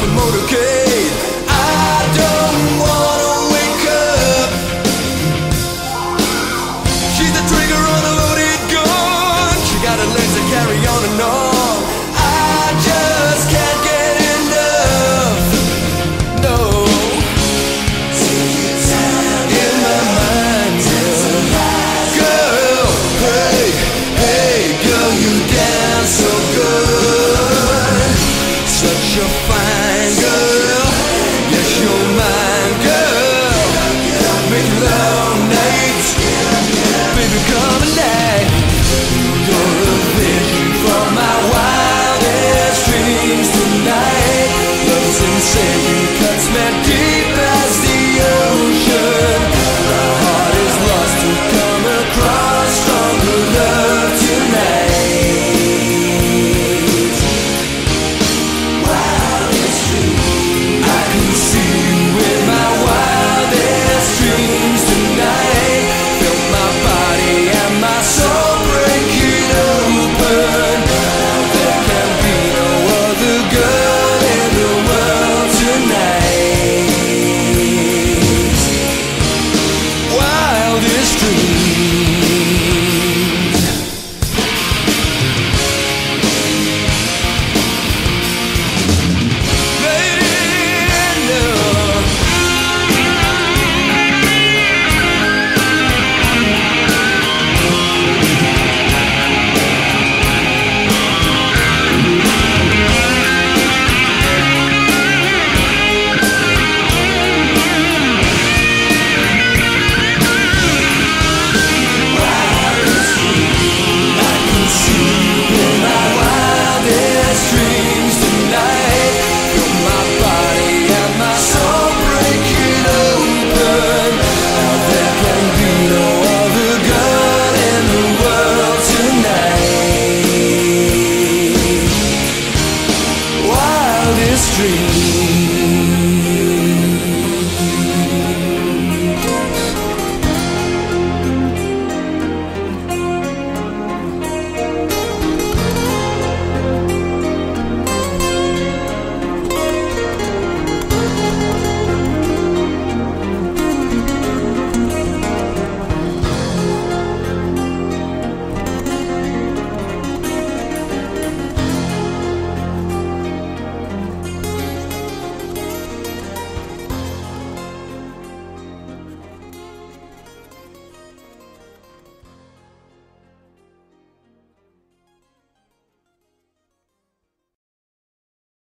the motorcade.